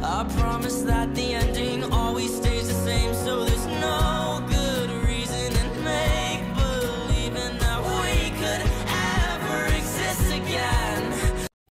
I promise that the end